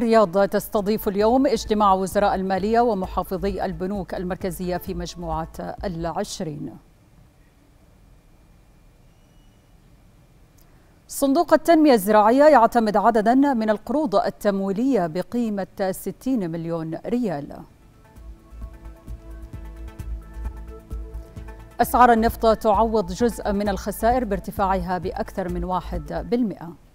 الرياض تستضيف اليوم اجتماع وزراء المالية ومحافظي البنوك المركزية في مجموعة العشرين صندوق التنمية الزراعية يعتمد عددا من القروض التمويلية بقيمة 60 مليون ريال أسعار النفط تعوض جزء من الخسائر بارتفاعها بأكثر من 1%.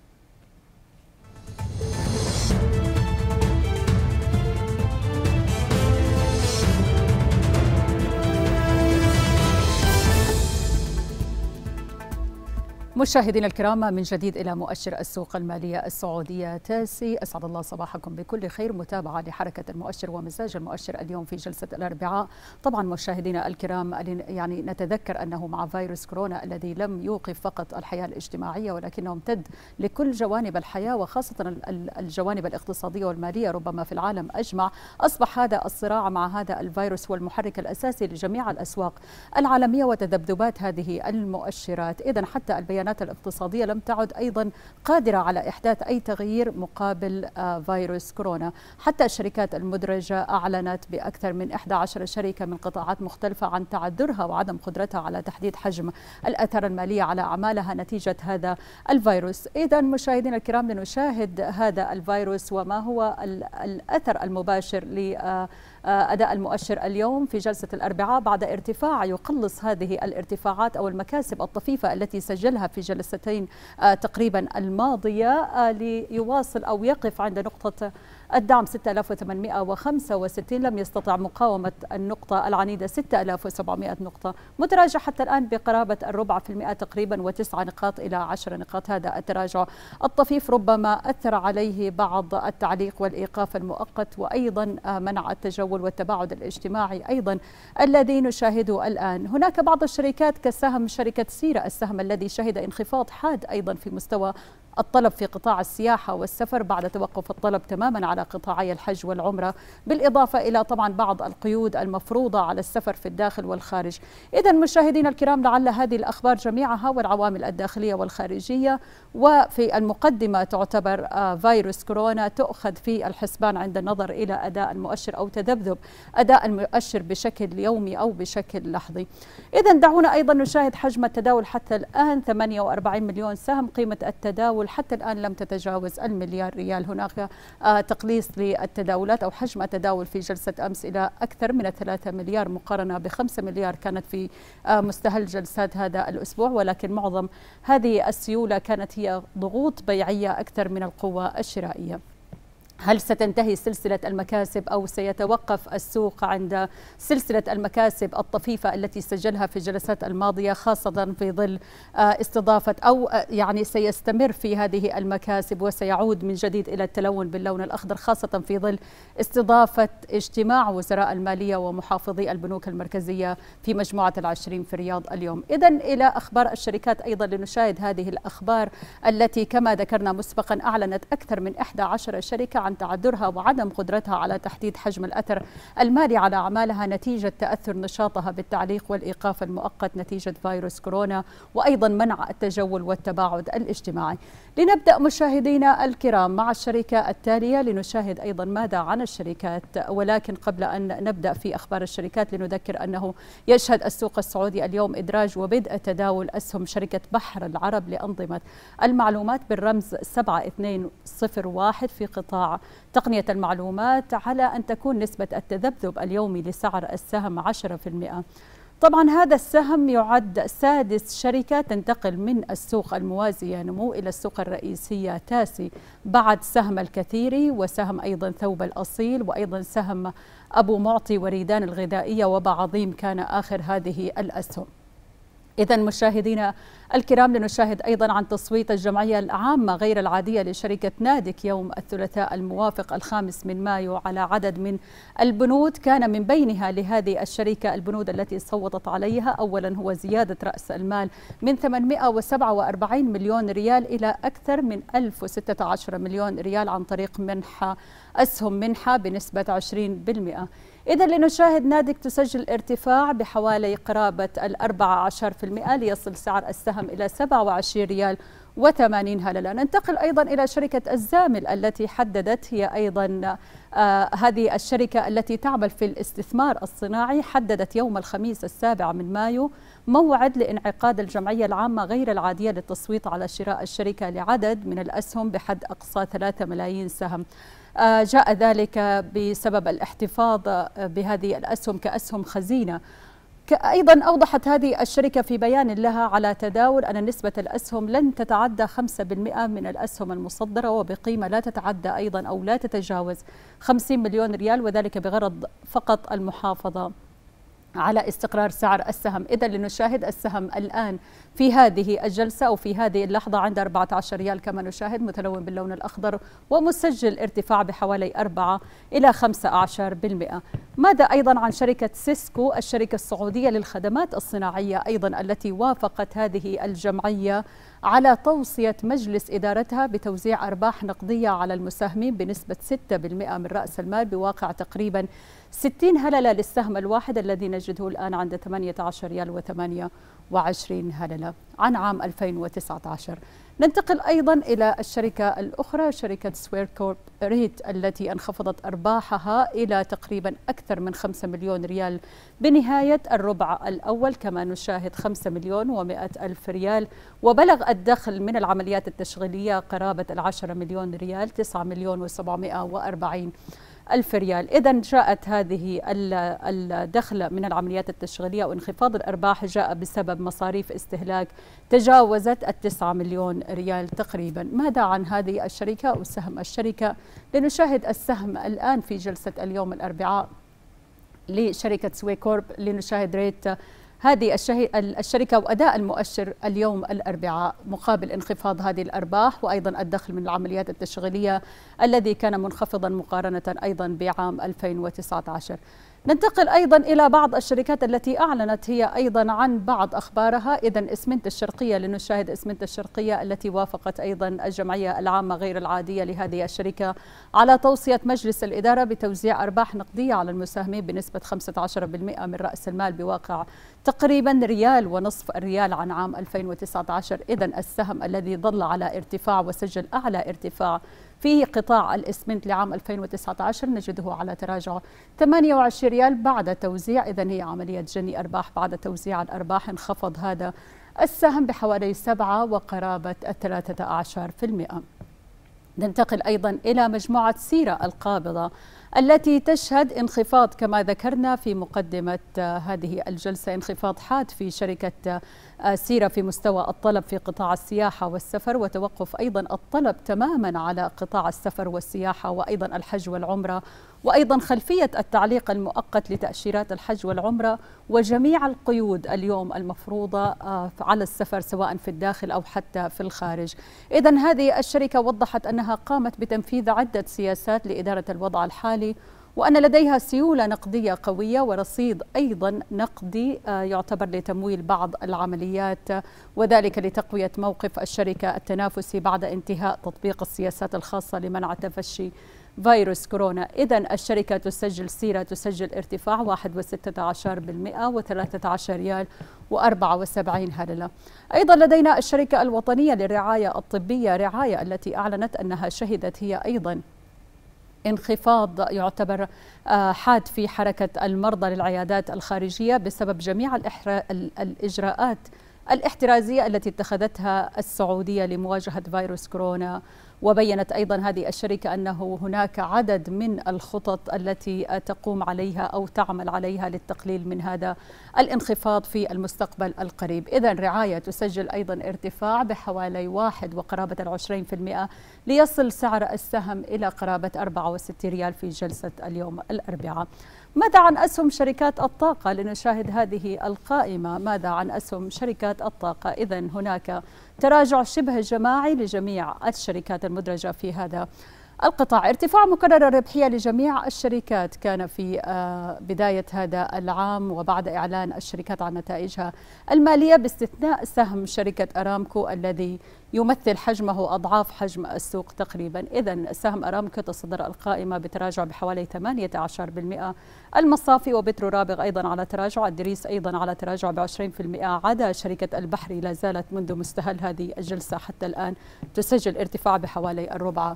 مشاهدينا الكرام من جديد إلى مؤشر السوق المالية السعودية تاسي. أسعد الله صباحكم بكل خير. متابعة لحركة المؤشر ومزاج المؤشر اليوم في جلسة الأربعاء. طبعا مشاهدينا الكرام يعني نتذكر أنه مع فيروس كورونا الذي لم يوقف فقط الحياة الاجتماعية ولكنه امتد لكل جوانب الحياة وخاصة الجوانب الاقتصادية والمالية ربما في العالم أجمع. أصبح هذا الصراع مع هذا الفيروس هو المحرك الأساسي لجميع الأسواق العالمية وتذبذبات هذه المؤشرات. اذا حتى البيان البيانات الاقتصادية لم تعد أيضا قادرة على إحداث أي تغيير مقابل آه، فيروس كورونا. حتى الشركات المدرجة أعلنت بأكثر من 11 شركة من قطاعات مختلفة عن تعذرها وعدم قدرتها على تحديد حجم الأثر المالي على أعمالها نتيجة هذا الفيروس. إذا مشاهدينا الكرام لنشاهد هذا الفيروس وما هو الأثر المباشر ل آه، أداء المؤشر اليوم في جلسة الأربعاء بعد ارتفاع يقلص هذه الارتفاعات أو المكاسب الطفيفة التي سجلها في جلستين آه، تقريبا الماضية آه، ليواصل أو يقف عند نقطة الدعم 6865 لم يستطع مقاومة النقطة العنيدة 6700 نقطة. متراجع حتى الآن بقرابة الربع في المئة تقريبا وتسعة نقاط إلى عشر نقاط. هذا التراجع الطفيف ربما أثر عليه بعض التعليق والإيقاف المؤقت وأيضا منع التجول والتباعد الاجتماعي أيضا الذي نشاهده الآن. هناك بعض الشركات كسهم شركة سيرة السهم الذي شهد انخفاض حاد أيضا في مستوى الطلب في قطاع السياحة والسفر بعد توقف الطلب تماما على قطاعي الحج والعمرة بالإضافة إلى طبعا بعض القيود المفروضة على السفر في الداخل والخارج. إذا مشاهدينا الكرام لعل هذه الأخبار جميعها والعوامل الداخلية والخارجية. وفي المقدمة تعتبر آه، فيروس كورونا تؤخذ في الحسبان عند النظر إلى أداء المؤشر أو تذبذب أداء المؤشر بشكل يومي أو بشكل لحظي. إذا دعونا أيضا نشاهد حجم التداول حتى الآن 48 مليون سهم قيمة التداول التداول حتى الآن لم تتجاوز المليار ريال. هناك آه، تقليص للتداولات أو حجم التداول في جلسة أمس إلى أكثر من 3 مليار مقارنة ب 5 مليار كانت في آه، مستهل جلسات هذا الأسبوع. ولكن معظم هذه السيولة كانت هي ضغوط بيعية أكثر من القوة الشرائية. هل ستنتهي سلسلة المكاسب أو سيتوقف السوق عند سلسلة المكاسب الطفيفة التي سجلها في الجلسات الماضية خاصة في ظل آه، استضافة أو آه، يعني سيستمر في هذه المكاسب وسيعود من جديد إلى التلون باللون الأخضر خاصة في ظل استضافة اجتماع وزراء المالية ومحافظي البنوك المركزية في مجموعة العشرين في الرياض اليوم. إذا إلى أخبار الشركات أيضا لنشاهد هذه الأخبار التي كما ذكرنا مسبقا أعلنت أكثر من 11 شركة عن تعذرها وعدم قدرتها على تحديد حجم الأثر المالي على أعمالها نتيجة تأثر نشاطها بالتعليق والإيقاف المؤقت نتيجة فيروس كورونا وأيضا منع التجول والتباعد الاجتماعي. لنبدأ مشاهدينا الكرام مع الشركة التالية لنشاهد أيضا ماذا عن الشركات. ولكن قبل أن نبدأ في أخبار الشركات لنذكر أنه يشهد السوق السعودي اليوم إدراج وبدء تداول أسهم شركة بحر العرب لأنظمة المعلومات بالرمز 7201 في قطاع تقنية المعلومات على أن تكون نسبة التذبذب اليومي لسعر السهم 10% طبعا هذا السهم يعد سادس شركة تنتقل من السوق الموازية نمو إلى السوق الرئيسية تاسي بعد سهم الكثيري وسهم أيضا ثوب الأصيل وأيضا سهم أبو معطي وريدان الغذائية وبعظيم كان آخر هذه الأسهم. إذا مشاهدينا الكرام لنشاهد أيضا عن تصويت الجمعية العامة غير العادية لشركة نادك يوم الثلاثاء الموافق الخامس من مايو على عدد من البنود. كان من بينها لهذه الشركة البنود التي صوتت عليها. أولا هو زيادة رأس المال من 847 مليون ريال إلى أكثر من 1016 مليون ريال عن طريق منحة أسهم منحة بنسبة 20% إذا لنشاهد نادك تسجل ارتفاع بحوالي قرابة الأربعة عشر في المئة ليصل سعر السهم إلى 27 ريال وثمانين هللة ننتقل أيضا إلى شركة الزامل التي حددت هي أيضا آه هذه الشركة التي تعمل في الاستثمار الصناعي حددت يوم الخميس السابع من مايو موعد لإنعقاد الجمعية العامة غير العادية للتصويت على شراء الشركة لعدد من الأسهم بحد أقصى 3 ملايين سهم. جاء ذلك بسبب الاحتفاظ بهذه الأسهم كأسهم خزينة. أيضا أوضحت هذه الشركة في بيان لها على تداول أن نسبة الأسهم لن تتعدى 5% من الأسهم المصدرة وبقيمة لا تتعدى أيضا أو لا تتجاوز 50 مليون ريال وذلك بغرض فقط المحافظة. على استقرار سعر السهم. إذا لنشاهد السهم الآن في هذه الجلسة أو في هذه اللحظة عند 14 ريال كما نشاهد متلون باللون الأخضر ومسجل ارتفاع بحوالي 4 إلى 15% ماذا أيضا عن شركة سيسكو؟ الشركة السعودية للخدمات الصناعية أيضا التي وافقت هذه الجمعية على توصية مجلس إدارتها بتوزيع أرباح نقدية على المساهمين بنسبة 6% من رأس المال بواقع تقريبا 60 هللة للسهم الواحد الذي نجده الآن عند 18 ريال و28 هللة. عن عام 2019 ننتقل أيضا إلى الشركة الأخرى شركة سويكورب ريت التي انخفضت أرباحها إلى تقريبا أكثر من 5 مليون ريال. بنهاية الربع الأول كما نشاهد 5 مليون و100 ألف ريال. وبلغ الدخل من العمليات التشغيلية قرابة العشرة مليون ريال 9 مليون و740 ألف ريال. إذا جاءت هذه الدخل من العمليات التشغيلية وانخفاض الأرباح جاء بسبب مصاريف استهلاك تجاوزت التسعة مليون ريال تقريبا. ماذا عن هذه الشركة أو سهم الشركة؟ لنشاهد السهم الآن في جلسة اليوم الأربعاء لشركة سويكورب. لنشاهد ريت هذه الشركة وأداء المؤشر اليوم الأربعاء مقابل انخفاض هذه الأرباح وأيضا الدخل من العمليات التشغيلية الذي كان منخفضا مقارنة أيضا بعام 2019 ننتقل أيضا إلى بعض الشركات التي أعلنت هي أيضا عن بعض أخبارها. إذا إسمنت الشرقية لنشاهد إسمنت الشرقية التي وافقت أيضا الجمعية العامة غير العادية لهذه الشركة على توصية مجلس الإدارة بتوزيع أرباح نقدية على المساهمين بنسبة 15% من رأس المال بواقع تقريبا ريال ونصف الريال عن عام 2019 إذا السهم الذي ظل على ارتفاع وسجل أعلى ارتفاع في قطاع الإسمنت لعام 2019 نجده على تراجع 28 ريال بعد توزيع. إذا هي عملية جني أرباح بعد توزيع الأرباح. انخفض هذا السهم بحوالي 7 وقرابة 13% ننتقل أيضا إلى مجموعة سيرة القابضة التي تشهد انخفاض كما ذكرنا في مقدمة هذه الجلسة انخفاض حاد في شركة سيرة في مستوى الطلب في قطاع السياحة والسفر وتوقف أيضا الطلب تماما على قطاع السفر والسياحة وأيضا الحج والعمرة وأيضا خلفية التعليق المؤقت لتأشيرات الحج والعمرة وجميع القيود اليوم المفروضة آه، على السفر سواء في الداخل أو حتى في الخارج. إذا هذه الشركة وضحت أنها قامت بتنفيذ عدة سياسات لإدارة الوضع الحالي وأن لديها سيولة نقدية قوية ورصيد أيضا نقدي آه، يعتبر لتمويل بعض العمليات وذلك لتقوية موقف الشركة التنافسي بعد انتهاء تطبيق السياسات الخاصة لمنع تفشي فيروس كورونا. إذا الشركة تسجل سيرة تسجل ارتفاع 1.16% و13 ريال و74 هللة. أيضا لدينا الشركة الوطنية للرعاية الطبية رعاية التي أعلنت أنها شهدت هي أيضا انخفاض يعتبر آه، حاد في حركة المرضى للعيادات الخارجية بسبب جميع الإجراءات الاحترازية التي اتخذتها السعودية لمواجهة فيروس كورونا. وبينت أيضا هذه الشركة أنه هناك عدد من الخطط التي تقوم عليها أو تعمل عليها للتقليل من هذا الانخفاض في المستقبل القريب. إذا رعاية تسجل أيضا ارتفاع بحوالي واحد وقرابة العشرين في المئة ليصل سعر السهم إلى قرابة 64 ريال في جلسة اليوم الأربعاء. ماذا عن أسهم شركات الطاقة؟ لنشاهد هذه القائمة. ماذا عن أسهم شركات الطاقة؟ إذا هناك تراجع شبه جماعي لجميع الشركات المدرجة في هذا القطاع. ارتفاع مكرر الربحية لجميع الشركات كان في آه، بداية هذا العام وبعد إعلان الشركات عن نتائجها المالية باستثناء سهم شركة أرامكو الذي يمثل حجمه أضعاف حجم السوق تقريبا. إذا سهم أرامكو تصدر القائمة بتراجع بحوالي 18% المصافي وبترو رابغ أيضا على تراجع. الدريس أيضا على تراجع ب 20% عدا شركة البحري لا زالت منذ مستهل هذه الجلسة حتى الآن تسجل ارتفاع بحوالي الربع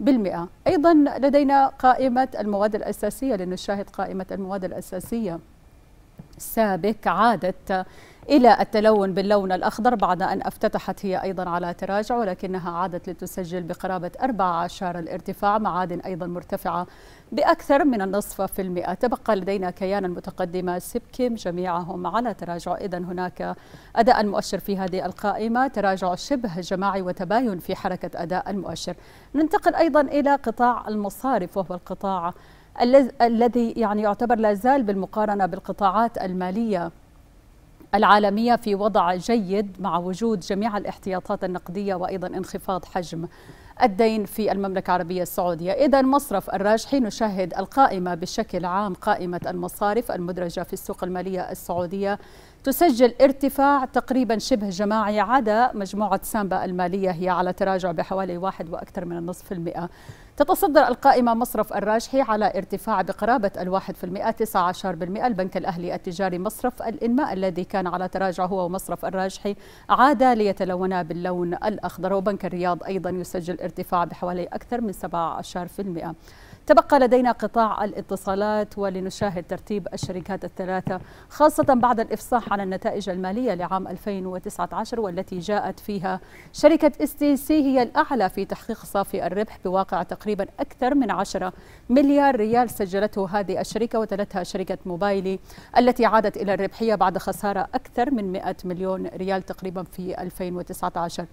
بالمئة. أيضا لدينا قائمة المواد الأساسية لنشاهد قائمة المواد الأساسية. سابك عادت إلى التلون باللون الأخضر بعد أن افتتحت هي أيضا على تراجع ولكنها عادت لتسجل بقرابة 14 الارتفاع معادن أيضا مرتفعة بأكثر من النصف في المئة. تبقى لدينا كيانا متقدمة. سبكيم جميعهم على تراجع. إذا هناك أداء مؤشر في هذه القائمة. تراجع شبه جماعي وتباين في حركة أداء المؤشر. ننتقل أيضا إلى قطاع المصارف وهو القطاع الذي يعني يعتبر لا زال بالمقارنة بالقطاعات المالية العالمية في وضع جيد مع وجود جميع الاحتياطات النقدية وأيضا انخفاض حجم الدين في المملكة العربية السعودية. إذا مصرف الراجحي نشاهد القائمة بشكل عام قائمة المصارف المدرجة في السوق المالية السعودية تسجل ارتفاع تقريبا شبه جماعي عدا مجموعة سامبا المالية هي على تراجع بحوالي واحد وأكثر من النصف المئة. تتصدر القائمة مصرف الراجحي على ارتفاع بقرابة الواحد في المئة 19 بالمئة. البنك الأهلي التجاري مصرف الإنماء الذي كان على تراجع هو ومصرف الراجحي عاد ليتلونا باللون الأخضر. وبنك الرياض أيضا يسجل ارتفاع بحوالي أكثر من 17 في المئة. تبقى لدينا قطاع الاتصالات ولنشاهد ترتيب الشركات الثلاثة خاصة بعد الإفصاح عن النتائج المالية لعام 2019 والتي جاءت فيها. شركة STC هي الأعلى في تحقيق صافي الربح بواقع تقريبا أكثر من 10 مليار ريال سجلته هذه الشركة وتلتها شركة موبايلي التي عادت إلى الربحية بعد خسارة أكثر من 100 مليون ريال تقريبا في 2019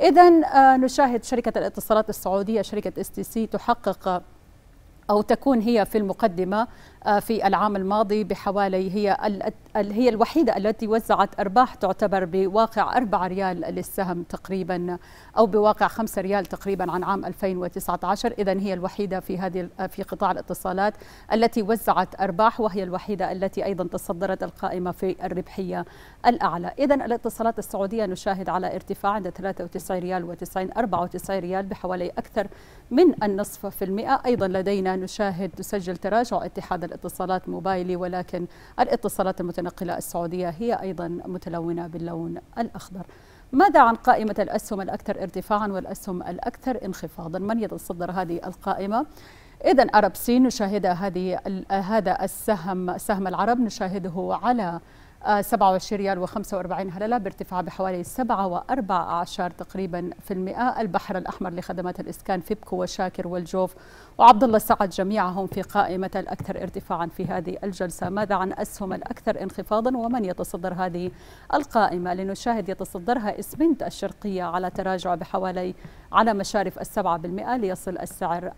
إذا آه، نشاهد شركة الاتصالات السعودية شركة STC تحقق أو تكون هي في المقدمة. في العام الماضي بحوالي هي هي الوحيدة التي وزعت أرباح تعتبر بواقع 4 ريال للسهم تقريبا أو بواقع 5 ريال تقريبا عن عام 2019 إذا هي الوحيدة في هذه في قطاع الاتصالات التي وزعت أرباح وهي الوحيدة التي أيضا تصدرت القائمة في الربحية الأعلى. إذا الاتصالات السعودية نشاهد على ارتفاع عند 93 ريال و90 94 ريال بحوالي أكثر من النصف في المئة. أيضا لدينا نشاهد تسجل تراجع اتحاد الاتصالات موبايلي ولكن الاتصالات المتنقلة السعودية هي أيضا متلونة باللون الأخضر. ماذا عن قائمة الأسهم الأكثر ارتفاعا والأسهم الأكثر انخفاضا؟ من يتصدر هذه القائمة؟ إذا أرب سين نشاهد هذه هذا السهم سهم العرب نشاهده على 27 ريال و45 هللة بارتفاع بحوالي 7 و14 تقريبا في المئة. البحر الأحمر لخدمات الإسكان فيبكو وشاكر والجوف وعبد الله سعد جميعهم في قائمة الأكثر ارتفاعا في هذه الجلسة. ماذا عن أسهم الأكثر انخفاضا ومن يتصدر هذه القائمة؟ لنشاهد يتصدرها إسمنت الشرقية على تراجع بحوالي على مشارف السبعة بالمئة ليصل السعر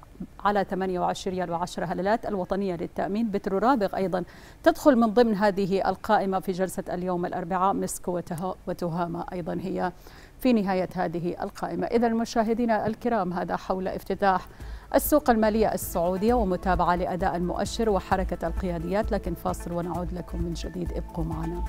على 28 ريال و10 هللات الوطنية للتأمين بترو رابغ أيضا تدخل من ضمن هذه القائمة في جلسة اليوم الأربعاء. مسكو وتهامة أيضا هي في نهاية هذه القائمة. إذا مشاهدينا الكرام هذا حول افتتاح السوق المالية السعودية ومتابعة لأداء المؤشر وحركة القياديات لكن فاصل ونعود لكم من جديد. ابقوا معنا.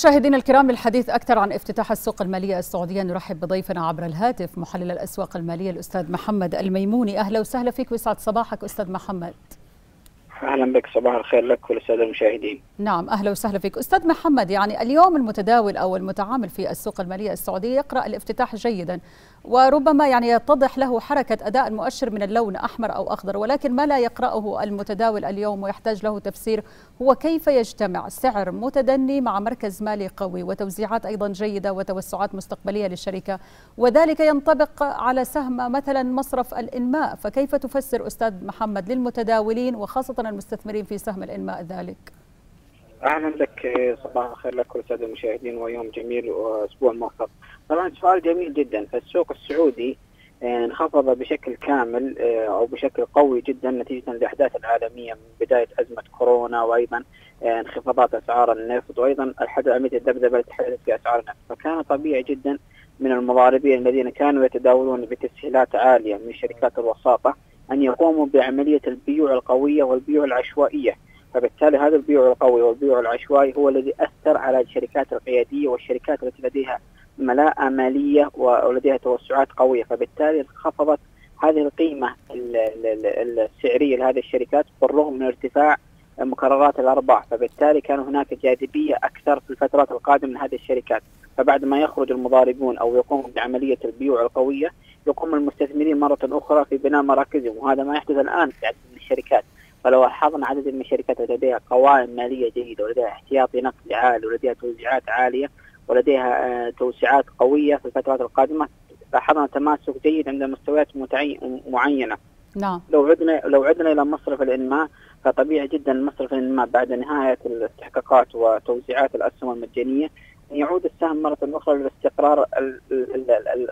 مشاهدينا الكرام للحديث أكثر عن افتتاح السوق المالية السعودية نرحب بضيفنا عبر الهاتف محلل الأسواق المالية الأستاذ محمد الميموني. أهلا وسهلا فيك ويسعد صباحك أستاذ محمد. أهلا بك صباح الخير لك وللساده المشاهدين. نعم أهلا وسهلا فيك، أستاذ محمد يعني اليوم المتداول أو المتعامل في السوق المالية السعودية يقرأ الافتتاح جيدا وربما يعني يتضح له حركة أداء المؤشر من اللون أحمر أو أخضر ولكن ما لا يقرأه المتداول اليوم ويحتاج له تفسير هو كيف يجتمع سعر متدني مع مركز مالي قوي وتوزيعات أيضا جيدة وتوسعات مستقبلية للشركة وذلك ينطبق على سهم مثلا مصرف الإنماء فكيف تفسر أستاذ محمد للمتداولين وخاصة المستثمرين في سهم الإنماء ذلك؟ أهلا بك صباح الخير لك وللساده المشاهدين ويوم جميل وأسبوع موفق. طبعا سؤال جميل جدا فالسوق السعودي آه، انخفض بشكل كامل آه، أو بشكل قوي جدا نتيجة الاحداث العالمية من بداية أزمة كورونا وأيضا آه، انخفاضات أسعار النفط وأيضا عمليه الذبذبه التي حدثت في أسعار النفط فكان طبيعي جدا من المضاربين الذين كانوا يتداولون بتسهيلات عالية من شركات الوساطة أن يقوموا بعملية البيوع القوية والبيوع العشوائية. فبالتالي هذا البيوع القوي والبيوع العشوائي هو الذي أثر على الشركات القيادية والشركات التي لديها ملاءة مالية ولديها توسعات قوية. فبالتالي انخفضت هذه القيمة السعرية لهذه الشركات بالرغم من ارتفاع مكررات الأرباح. فبالتالي كان هناك جاذبية أكثر في الفترات القادمة من هذه الشركات. فبعد ما يخرج المضاربون أو يقوموا بعملية البيوع القوية يقوم المستثمرين مرة أخرى في بناء مراكزهم وهذا ما يحدث الآن في عدد من الشركات. فلو لاحظنا عدد من الشركات لديها قوائم مالية جيدة ولديها احتياطي نقدي عالي ولديها توزيعات عالية ولديها آه، توسعات قوية في الفترات القادمة لاحظنا تماسك جيد عند مستويات معينة. نعم. لو عدنا لو عدنا إلى مصرف الإنماء فطبيعي جدا مصرف الإنماء بعد نهاية الاستحقاقات وتوزيعات الأسهم المجانية يعود السهم مرة أخرى للاستقرار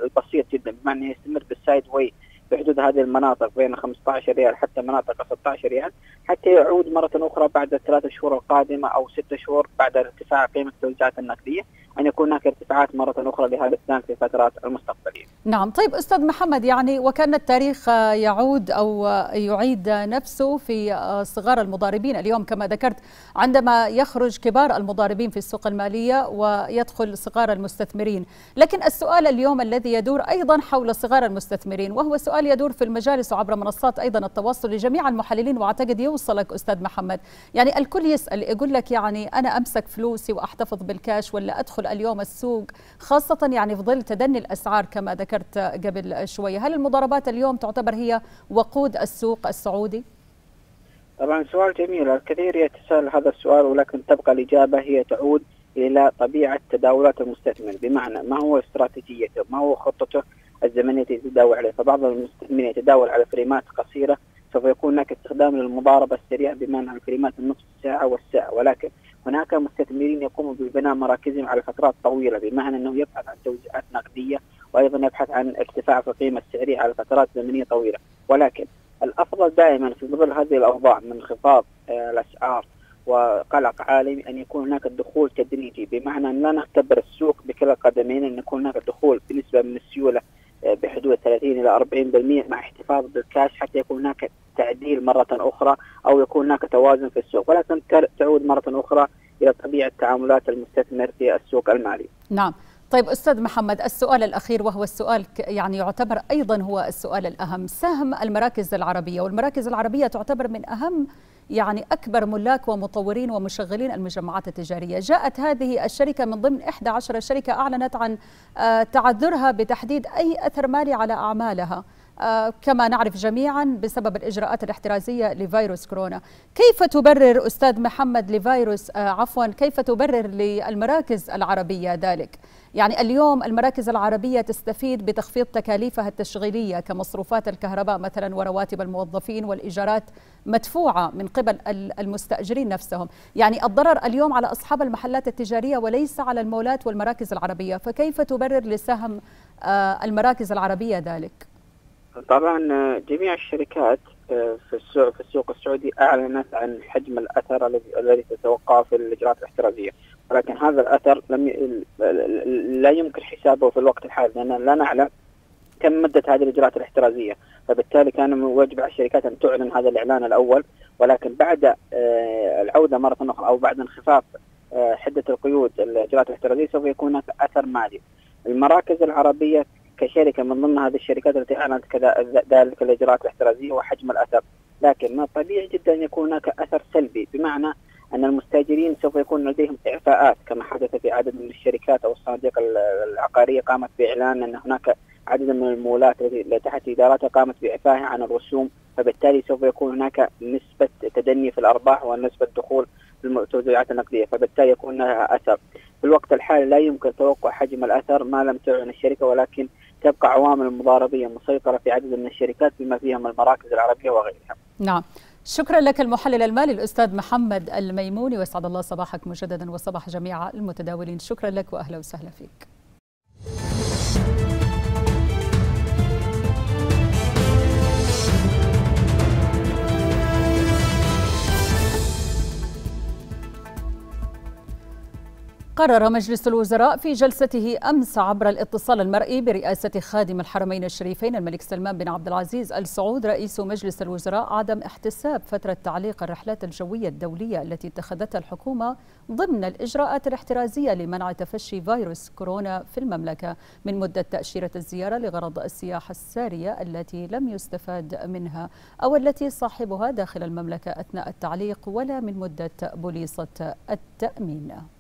البسيط جدا بمعنى يستمر بال sideway. بحدود هذه المناطق بين 15 ريال حتى مناطق 16 ريال حتى يعود مرة أخرى بعد الثلاث شهور القادمة أو ست شهور بعد ارتفاع قيمة التوزيعات النقدية أن يكون هناك ارتفاعات مرة أخرى لهذا السهم في الفترات المستقبلية. نعم. طيب أستاذ محمد يعني وكأن التاريخ يعود أو يعيد نفسه في صغار المضاربين. اليوم كما ذكرت عندما يخرج كبار المضاربين في السوق المالية ويدخل صغار المستثمرين. لكن السؤال اليوم الذي يدور أيضا حول صغار المستثمرين وهو سؤال يدور في المجالس وعبر منصات أيضا التواصل لجميع المحللين وأعتقد يوصلك أستاذ محمد. يعني الكل يسأل يقول لك يعني أنا أمسك فلوسي وأحتفظ بالكاش ولا أدخل اليوم السوق خاصة يعني في ظل تدني الأسعار كما ذكرت قبل شوية هل المضاربات اليوم تعتبر هي وقود السوق السعودي؟ طبعا سؤال جميل. الكثير يتساءل هذا السؤال ولكن تبقى الإجابة هي تعود إلى طبيعة تداولات المستثمر بمعنى ما هو استراتيجيته؟ ما هو خطته؟ الزمنية يتداول عليه. فبعض المستثمرين يتداول على فريمات قصيرة سوف يكون هناك استخدام للمضاربة السريعة بمعنى الفريمات النصف ساعة والساعة. ولكن هناك مستثمرين يقوموا ببناء مراكزهم على فترات طويلة بمعنى أنه يبحث عن توزيعات نقدية وأيضا يبحث عن ارتفاع في القيمة السعرية على فترات زمنية طويلة. ولكن الأفضل دائما في ظل هذه الأوضاع من انخفاض آه، الأسعار وقلق عالمي أن يكون هناك دخول تدريجي بمعنى أن لا نختبر السوق بكلا القدمين أن يكون هناك دخول بنسبة من السيولة بحدود 30 إلى 40% مع احتفاظ بالكاش حتى يكون هناك تعديل مرة أخرى أو يكون هناك توازن في السوق ولكن تعود مرة أخرى إلى طبيعة تعاملات المستثمر في السوق المالي. نعم. طيب أستاذ محمد السؤال الأخير وهو السؤال يعني يعتبر أيضا هو السؤال الأهم سهم المراكز العربية والمراكز العربية تعتبر من أهم يعني أكبر ملاك ومطورين ومشغلين المجمعات التجارية. جاءت هذه الشركة من ضمن 11 شركة أعلنت عن آه، تعذرها بتحديد أي أثر مالي على أعمالها. آه، كما نعرف جميعا بسبب الإجراءات الاحترازية لفيروس كورونا. كيف تبرر أستاذ محمد لفيروس آه، عفوا كيف تبرر للمراكز العربية ذلك؟ يعني اليوم المراكز العربية تستفيد بتخفيض تكاليفها التشغيلية كمصروفات الكهرباء مثلا ورواتب الموظفين والإيجارات مدفوعة من قبل المستأجرين نفسهم. يعني الضرر اليوم على أصحاب المحلات التجارية وليس على المولات والمراكز العربية. فكيف تبرر لسهم آه، المراكز العربية ذلك؟ طبعا آه، جميع الشركات آه، في السوق في السوق السعودي أعلنت عن حجم الأثر الذي تتوقعه في الإجراءات الاحترازية. ولكن هذا الأثر لم ي... لا يمكن حسابه في الوقت الحالي لأن لا نعلم كم مدة هذه الإجراءات الاحترازية. فبالتالي كان من واجب على الشركات أن تعلن هذا الإعلان الأول. ولكن بعد آه، العودة مرة أخرى أو بعد انخفاض حدة القيود الإجراءات الاحترازية سوف يكون هناك أثر مالي. المراكز العربية كشركة من ضمن هذه الشركات التي أعلنت ذلك الإجراءات الاحترازية وحجم الأثر، لكن من الطبيعي جدا أن يكون هناك أثر سلبي بمعنى أن المستأجرين سوف يكون لديهم إعفاءات كما حدث في عدد من الشركات أو الصناديق العقارية قامت بإعلان أن هناك عدد من المولات التي تحت إدارتها قامت باعفائها عن الرسوم فبالتالي سوف يكون هناك نسبة تدني في الأرباح ونسبة دخول في التوزيعات النقدية فبالتالي يكون لها أثر. في الوقت الحالي لا يمكن توقع حجم الأثر ما لم تعلن الشركة ولكن تبقى عوامل مضاربية مسيطرة في عدد من الشركات بما فيها من المراكز العربية وغيرها. نعم. شكرا لك المحلل المالي الأستاذ محمد الميموني واسعد الله صباحك مجددا وصباح جميع المتداولين شكرا لك واهلا وسهلا فيك. قرر مجلس الوزراء في جلسته أمس عبر الاتصال المرئي برئاسة خادم الحرمين الشريفين الملك سلمان بن عبد العزيز ال سعود رئيس مجلس الوزراء عدم احتساب فترة تعليق الرحلات الجوية الدولية التي اتخذتها الحكومة ضمن الإجراءات الاحترازية لمنع تفشي فيروس كورونا في المملكة من مدة تأشيرة الزيارة لغرض السياحة السارية التي لم يستفاد منها أو التي صاحبها داخل المملكة أثناء التعليق ولا من مدة بوليصة التأمين.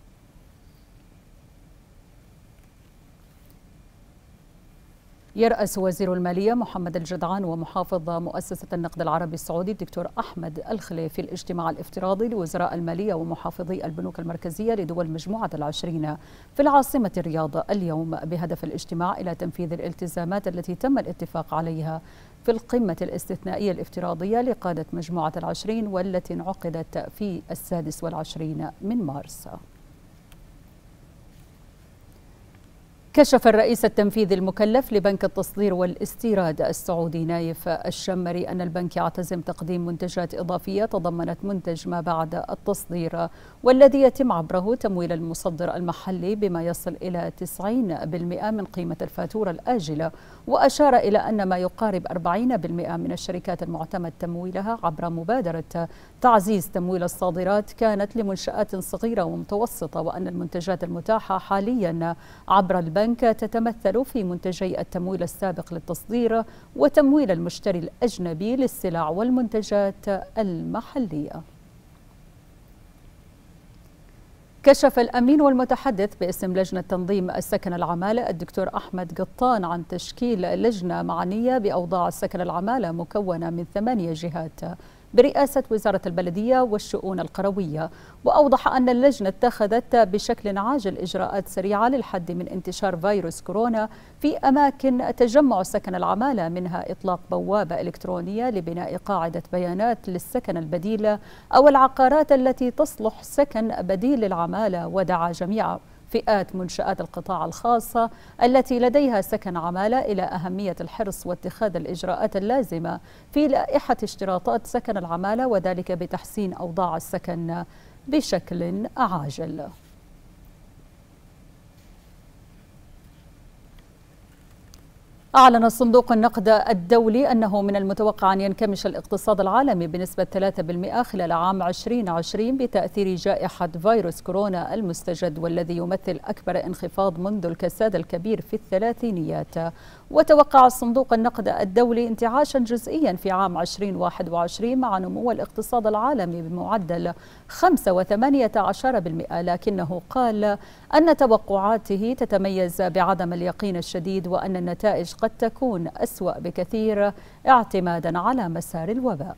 يرأس وزير المالية محمد الجدعان ومحافظ مؤسسة النقد العربي السعودي الدكتور أحمد الخليفي الاجتماع الافتراضي لوزراء المالية ومحافظي البنوك المركزية لدول مجموعة العشرين في العاصمة الرياض اليوم بهدف الاجتماع إلى تنفيذ الالتزامات التي تم الاتفاق عليها في القمة الاستثنائية الافتراضية لقادة مجموعة العشرين والتي انعقدت في السادس والعشرين من مارس. كشف الرئيس التنفيذي المكلف لبنك التصدير والاستيراد السعودي نايف الشمري أن البنك يعتزم تقديم منتجات إضافية تضمنت منتج ما بعد التصدير والذي يتم عبره تمويل المصدر المحلي بما يصل إلى 90% من قيمة الفاتورة الآجلة وأشار إلى أن ما يقارب 40% من الشركات المعتمد تمويلها عبر مبادرة تعزيز تمويل الصادرات كانت لمنشآت صغيرة ومتوسطة وأن المنتجات المتاحة حاليا عبر البنك تتمثل في منتجي التمويل السابق للتصدير وتمويل المشتري الأجنبي للسلع والمنتجات المحلية. كشف الأمين والمتحدث باسم لجنة تنظيم السكن العمالة الدكتور أحمد قطان عن تشكيل لجنة معنية بأوضاع السكن العمالة مكونة من ثمانية جهات. برئاسة وزارة البلدية والشؤون القروية وأوضح أن اللجنة اتخذت بشكل عاجل إجراءات سريعة للحد من انتشار فيروس كورونا في أماكن تجمع سكن العمالة منها إطلاق بوابة إلكترونية لبناء قاعدة بيانات للسكن البديل أو العقارات التي تصلح سكن بديل للعمالة ودعا جميع فئات منشآت القطاع الخاصة التي لديها سكن عمالة إلى أهمية الحرص واتخاذ الإجراءات اللازمة في لائحة اشتراطات سكن العمالة وذلك بتحسين أوضاع السكن بشكل عاجل. أعلن صندوق النقد الدولي أنه من المتوقع أن ينكمش الاقتصاد العالمي بنسبة 3% خلال عام 2020 بتأثير جائحة فيروس كورونا المستجد والذي يمثل أكبر انخفاض منذ الكساد الكبير في الثلاثينيات. وتوقع صندوق النقد الدولي انتعاشا جزئيا في عام 2021 مع نمو الاقتصاد العالمي بمعدل 5.18% لكنه قال أن توقعاته تتميز بعدم اليقين الشديد وأن النتائج قد تكون أسوأ بكثير اعتمادا على مسار الوباء.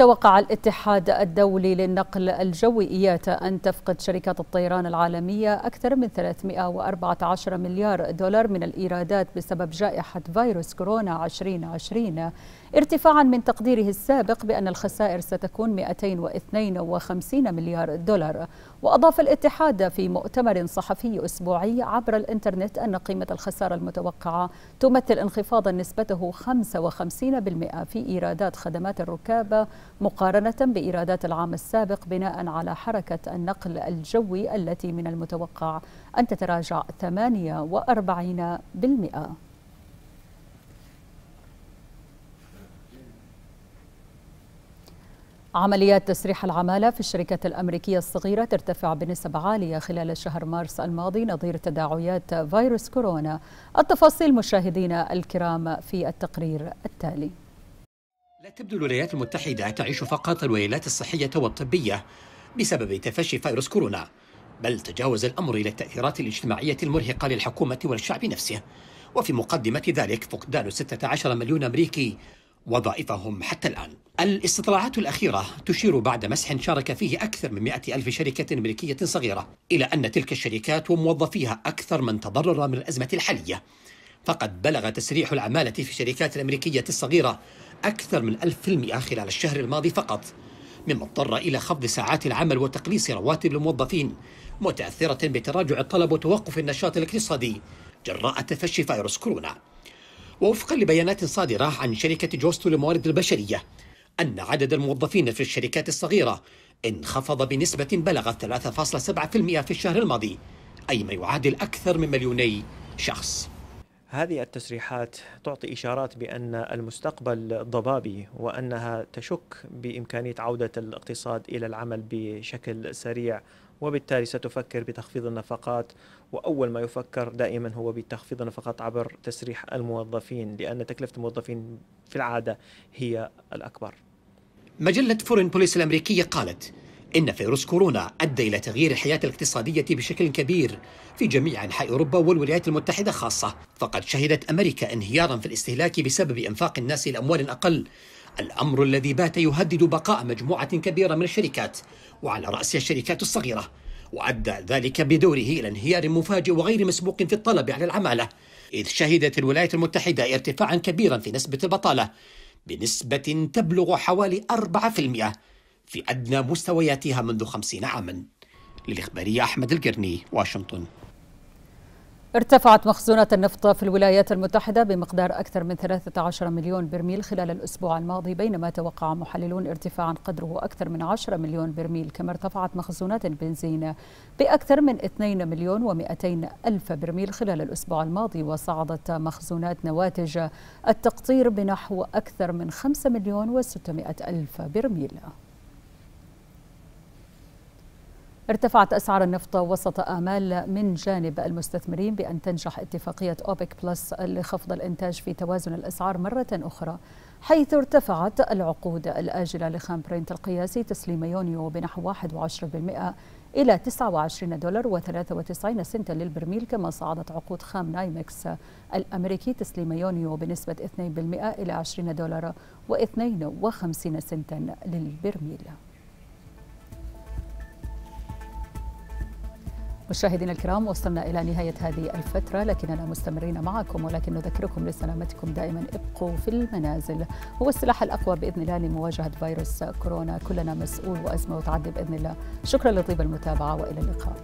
توقع الاتحاد الدولي للنقل الجوي إياتا أن تفقد شركات الطيران العالمية أكثر من 314 مليار دولار من الإيرادات بسبب جائحة فيروس كورونا 2020 ارتفاعا من تقديره السابق بأن الخسائر ستكون 252 مليار دولار وأضاف الاتحاد في مؤتمر صحفي أسبوعي عبر الإنترنت أن قيمة الخسارة المتوقعة تمثل انخفاضا نسبته 55% في إيرادات خدمات الركاب مقارنة بإيرادات العام السابق بناء على حركة النقل الجوي التي من المتوقع أن تتراجع 48%. عمليات تسريح العمالة في الشركات الأمريكية الصغيرة ترتفع بنسب عالية خلال شهر مارس الماضي نظير تداعيات فيروس كورونا. التفاصيل مشاهدينا الكرام في التقرير التالي. لا تبدو الولايات المتحدة تعيش فقط الويلات الصحية والطبية بسبب تفشي فيروس كورونا بل تجاوز الأمر إلى التأثيرات الاجتماعية المرهقة للحكومة والشعب نفسه. وفي مقدمة ذلك فقدان 16 مليون أمريكي وظائفهم حتى الآن. الاستطلاعات الأخيرة تشير بعد مسح شارك فيه أكثر من مئة ألف شركة أمريكية صغيرة إلى أن تلك الشركات وموظفيها أكثر من تضرر من الأزمة الحالية. فقد بلغ تسريح العمالة في الشركات الأمريكية الصغيرة أكثر من ألف في المئة خلال الشهر الماضي فقط مما اضطر إلى خفض ساعات العمل وتقليص رواتب الموظفين متأثرة بتراجع الطلب وتوقف النشاط الاقتصادي جراء تفشي فيروس كورونا. ووفقا لبيانات صادرة عن شركة جوستو للموارد البشرية أن عدد الموظفين في الشركات الصغيرة انخفض بنسبة بلغت 3.7% في الشهر الماضي أي ما يعادل أكثر من مليوني شخص. هذه التسريحات تعطي إشارات بأن المستقبل ضبابي وأنها تشك بإمكانية عودة الاقتصاد إلى العمل بشكل سريع وبالتالي ستفكر بتخفيض النفقات وأول ما يفكر دائما هو بتخفيض النفقات عبر تسريح الموظفين لأن تكلفة الموظفين في العادة هي الأكبر. مجلة فورين بوليس الأمريكية قالت إن فيروس كورونا أدى إلى تغيير الحياة الاقتصادية بشكل كبير في جميع أنحاء أوروبا والولايات المتحدة خاصة. فقد شهدت أمريكا انهيارا في الاستهلاك بسبب إنفاق الناس لأموال أقل الأمر الذي بات يهدد بقاء مجموعة كبيرة من الشركات وعلى رأسها الشركات الصغيرة. وأدى ذلك بدوره إلى انهيار مفاجئ وغير مسبوق في الطلب على العمالة. إذ شهدت الولايات المتحدة ارتفاعا كبيرا في نسبة البطالة بنسبة تبلغ حوالي 4% في أدنى مستوياتها منذ خمسين عاما. للإخبارية أحمد القرني واشنطن. ارتفعت مخزونات النفط في الولايات المتحدة بمقدار أكثر من 13 مليون برميل خلال الأسبوع الماضي بينما توقع محللون ارتفاعا قدره أكثر من 10 مليون برميل كما ارتفعت مخزونات البنزين بأكثر من 2 مليون و200 ألف برميل خلال الأسبوع الماضي وصعدت مخزونات نواتج التقطير بنحو أكثر من 5 مليون و600 ألف برميل. ارتفعت أسعار النفط وسط آمال من جانب المستثمرين بأن تنجح اتفاقية أوبك بلس لخفض الإنتاج في توازن الأسعار مرة أخرى حيث ارتفعت العقود الآجلة لخام برنت القياسي تسليم يونيو بنحو 21% إلى 29 دولار و93 سنتا للبرميل كما صعدت عقود خام نايمكس الأمريكي تسليم يونيو بنسبة 2% إلى 20 دولار و52 سنتا للبرميل. مشاهدينا الكرام وصلنا إلى نهاية هذه الفترة لكننا مستمرين معكم ولكن نذكركم لسلامتكم دائما. ابقوا في المنازل. هو السلاح الأقوى بإذن الله لمواجهة فيروس كورونا كلنا مسؤول وأزمة وتعدي بإذن الله. شكرا لطيب المتابعة وإلى اللقاء.